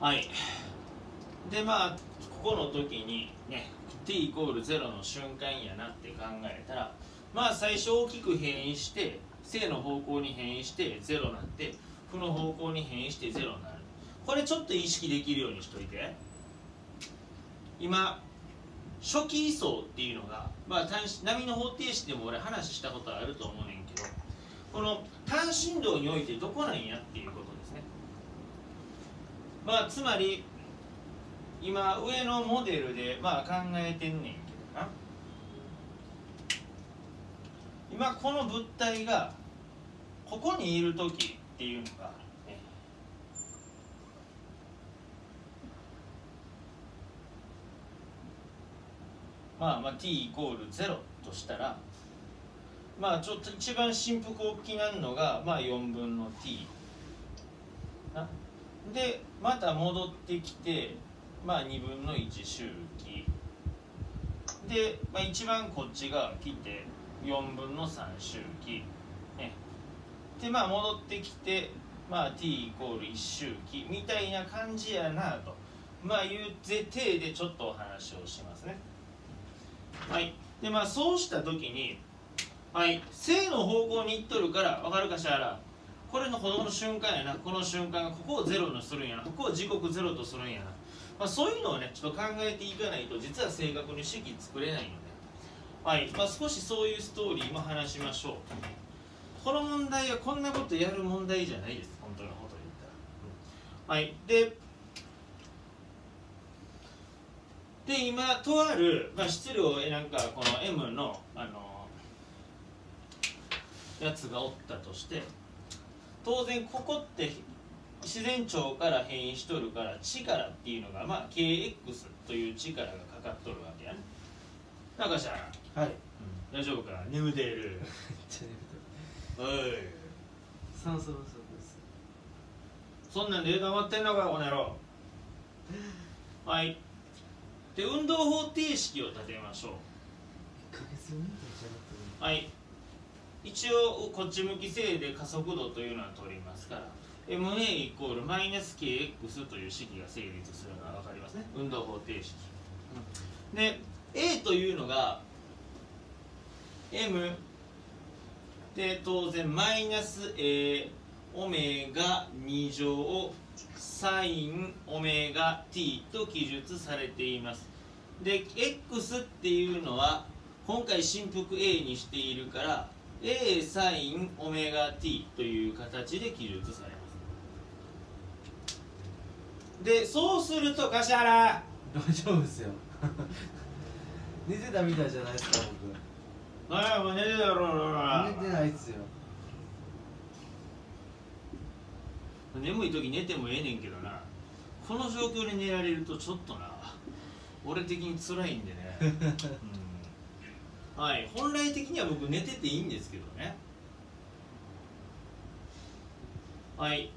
はい。でまあここの時にね t イコール0の瞬間やなって考えたらまあ最初大きく変異して正の方向に変異して0になって負の方向に変異して0になる。これちょっと意識できるようにしといて。今初期位相っていうのが、まあ、波の方程式でも俺話したことあると思うねんけどこの単振動においてどこなんやっていうことですね。まあつまり今上のモデルでまあ考えてんねんけどな。今この物体がここにいる時っていうのが、ね、まあまあ t イコール0としたらまあちょっと一番振幅大きなのがまあ4分の t でまた戻ってきてまあ2分の1周期。で、まあ、一番こっちが来て4分の3周期、ね、でまあ戻ってきて、まあ、t イコール1周期。みたいな感じやなと。まあいう前提でちょっとお話をしますね。はい。でまあそうした時にはい。正の方向に行っとるから分かるかしら？これのこの瞬間やな。この瞬間ここをゼロにするんやな。ここを時刻ゼロとするんやな。まあ、そういうのをねちょっと考えていかないと実は正確に式作れないので、はい。まあ、少しそういうストーリーも話しましょう。この問題はこんなことやる問題じゃないです。本当のこと言ったら、はい。でで今とある、まあ、質量なんかこの M のあのやつがおったとして当然ここって自然腸から変異しとるから力っていうのが、まあ、KX という力がかかっとるわけやね。中しゃはい、うん、大丈夫か眠ているおい。酸素不足ですそんなんで頑張ってんのかこの野郎。はい。で運動方程式を立てましょう。1ヶ月分はい一応こっち向き性で加速度というのは取りますから。ma イコールマイナス kx という式が成立するのは分かりますね。運動方程式、うん、で a というのが m で当然マイナス a オメガ2乗サインオメガ t と記述されています。で x っていうのは今回振幅 a にしているから a サインオメガ t という形で記述されます。でそうすると柏原。大丈夫ですよ。寝てたみたいじゃないですかああもう寝てたろ僕寝てないっすよ。眠い時寝てもええねんけどな。この状況で寝られるとちょっとな。俺的に辛いんでね、うん、はい本来的には僕寝てていいんですけどね。はい。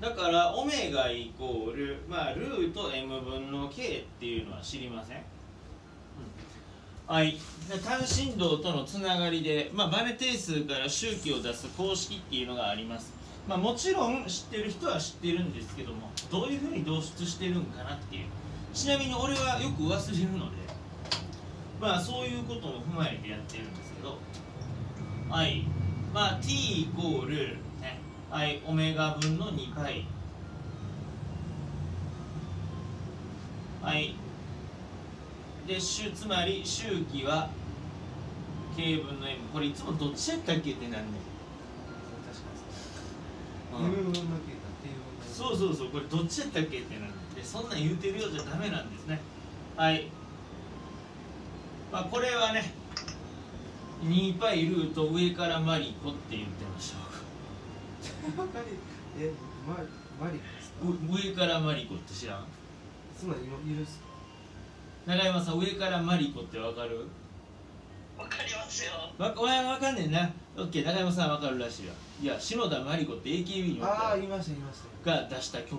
だからオメガイコールまあルート m 分の k っていうのは知りません、うん、はい。単振動とのつながりで、まあ、バネ定数から周期を出す公式っていうのがあります。まあ、もちろん知ってる人は知ってるんですけどもどういうふうに導出してるんかなっていう。ちなみに俺はよく忘れるのでまあそういうことも踏まえてやってるんですけどはい。まあ t イコール、ね、はいオメガ分の2回。はい。でつまり周期は k 分の m これいつもどっちやったっけってなんねん。そうそう。そうこれどっちやったっけってなってそんなん言うてるようじゃダメなんですね。はいまあこれはね2パイルート上からマリコって言ってましょうえママリコですか？上からマリコって知らん？そんなんいるっすか？中山さん上からマリコってわかる？わかりますよ。わわわかんねんな。オッケー中山さんわかるらしいわ。いや篠田マリコって AKB にああ言いました言いました。が出した曲。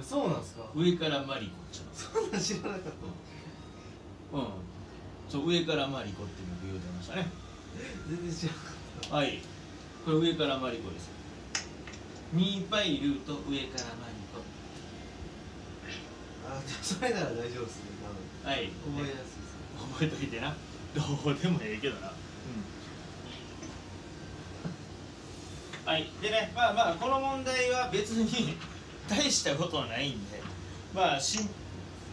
そうなんですか？上からマリコちゃそんなん知らなかった。ううんそう上からマリコって僕言うてましたね。全然知らなかっはい。これ上からマリコです。2パイルート上からマイあじゃあそれなら大丈夫ですねトはい。多分覚えやすいです覚えといてな。どうでもええけどな。はい。でねまあまあこの問題は別に大したことはないんでまあ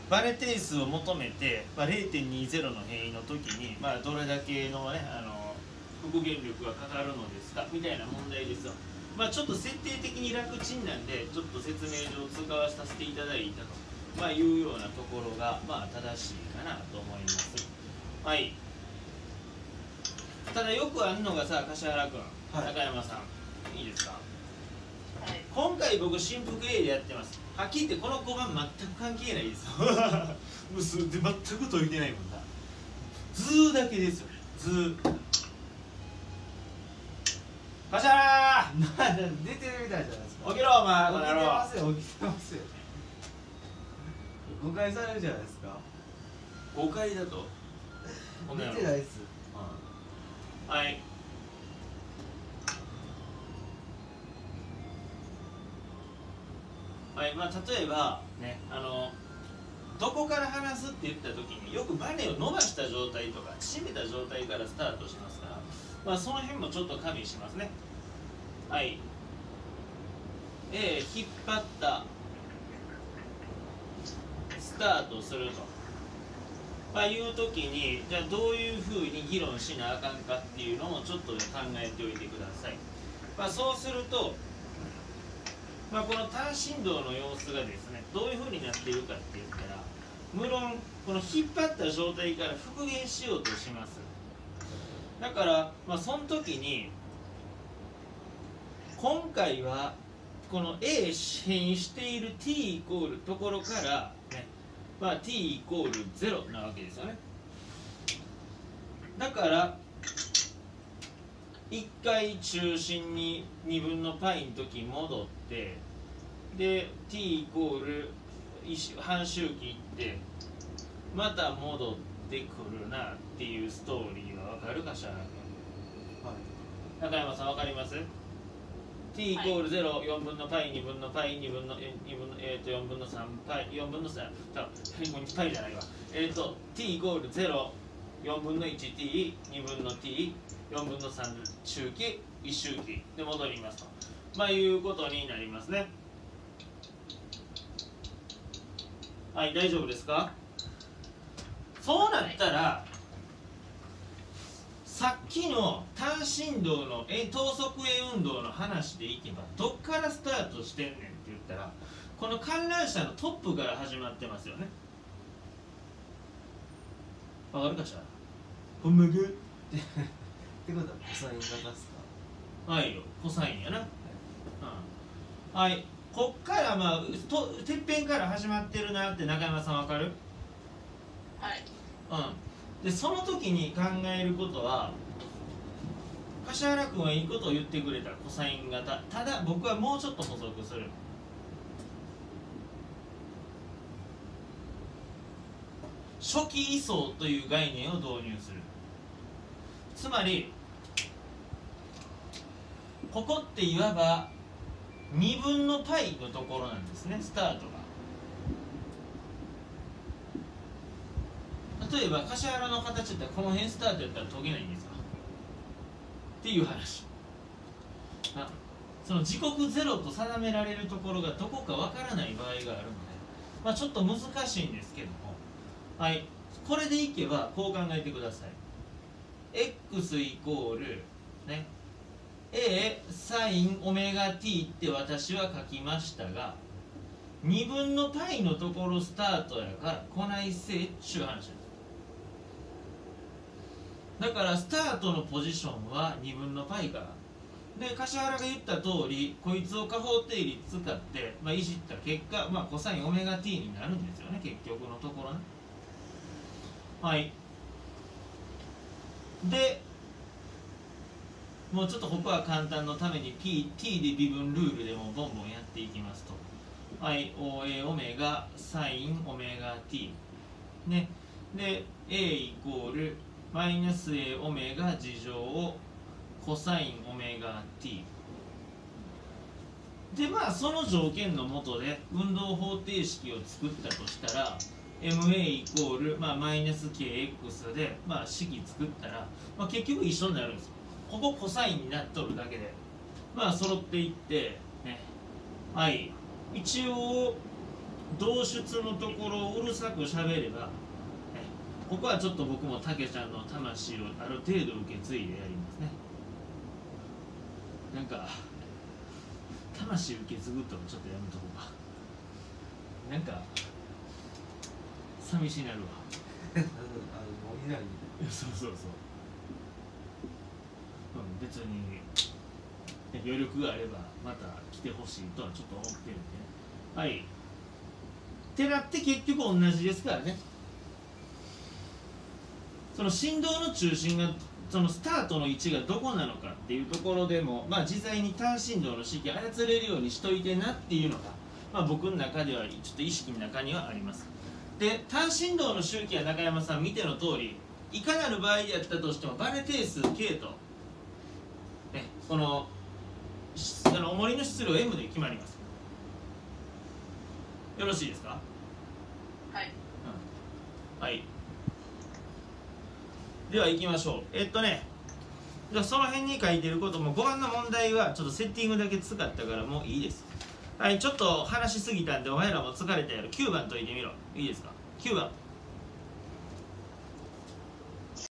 バネ定数を求めて、まあ、0.20の変異の時に、まあ、どれだけのねあの復元力がかかるのですかみたいな問題ですよ。まあちょっと設定的に楽ちんなんでちょっと説明上使わさせていただいたと、まあ、いうようなところがまあ正しいかなと思います。はい。ただよくあるのがさ柏原君、はい。中山さんいいですか？はい今回僕新福 A でやってます。はっきり言ってこの5番全く関係ないです。よ もうすで全く解いてないもんな図だけですよ。図。柏原な出てるみたいじゃないですか。起きろお前この野起きて郎。ますよ起きてますよ。誤解されるじゃないですか。5回だと。出てないっすうん。はいはいまあ例えばねあのどこから話すって言った時によくバネを伸ばした状態とか締めた状態からスタートしますから、まあ、その辺もちょっと加味しますね。はい。A 引っ張った。スタートすると。まあ、いう時にじゃあどういうふうに議論しなあかんかっていうのもちょっと考えておいてください、まあ、そうすると、まあ、この単振動の様子がですねどういうふうになっているかって言ったら無論この引っ張った状態から復元しようとします。だから、まあ、その時に今回はこの A 変異している t イコールところからねまあ t イコール0なわけですよね。だから1回中心に2分の π の時戻ってで t イコール一半周期いってまた戻ってくるなっていうストーリーはわかるかしらはい中山さんわかります t イコール0、4分の π2 分の π2 分のえ2分のえー、と4分の 3π4 分の3多分 π じゃないわえっ、と t イコール 4分の 1t2 分の t4 分の3周期1周期で戻りますと。まあいうことになりますね。はい大丈夫ですか？そうなったら、さっきの単振動の等速円運動の話でいけばどっからスタートしてんねんって言ったらこの観覧車のトップから始まってますよね。わかるかしら？ほんまぐってことはコサイン型っすか。はいよコサインやな、うん、はい。こっからまあとてっぺんから始まってるなって中山さんわかる？はい。うん、でその時に考えることは柏原君はいいことを言ってくれたコサイン型。ただ僕はもうちょっと補足する初期位相という概念を導入する。つまりここっていわば2分の π のところなんですねスタートが。例えば柏原の形だったらこの辺スタートやったら解けないんですか？っていう話。その時刻ゼロと定められるところがどこかわからない場合があるので、まあ、ちょっと難しいんですけども。はい。これでいけばこう考えてください。x イコールね。A サインオメガ t って私は書きましたが2分の π のところスタートやからこないせいっちゅう話です。だからスタートのポジションは2分の π から。で柏原が言った通りこいつを加法定理使って、まあ、いじった結果、まあ、コサインオメガ t になるんですよね結局のところね。はい。でもうちょっとここは簡単のために P t で微分ルールでもボンボンやっていきますと。はい OA オメガサインオメガ t ね。で A イコールマイナス A オメガ次乗をコサインオメガ t でまあその条件のもとで運動方程式を作ったとしたら MA イコール、まあ、マイナス KX で、まあ、式作ったら、まあ、結局一緒になるんですよ。ここコサインになっとるだけで。まあ揃っていってね。はい。一応導出のところをうるさく喋れば、ね、ここはちょっと僕もたけちゃんの魂をある程度受け継いでやりますね。なんか魂受け継ぐとちょっとやめとこうか。なんか寂しなるわ。あのそうそう。そう、うん、別にね余力があればまた来てほしいとはちょっと思ってるんでね。はい。ってなって結局同じですからね。その振動の中心がそのスタートの位置がどこなのかっていうところでも、まあ、自在に単振動の式操れるようにしといてなっていうのが、まあ、僕の中ではちょっと意識の中にはありますで単振動の周期は中山さん見ての通りいかなる場合であったとしてもバネ定数 K と、ね、このしあの重りの質量 M で決まります。よろしいですか？はい。はい。では行きましょう。えっとねじゃあその辺に書いてることも5番の問題はちょっとセッティングだけ使ったからもういいですはいちょっと話しすぎたんでお前らも疲れたやろ。9番といてみろ。いいですか？9番。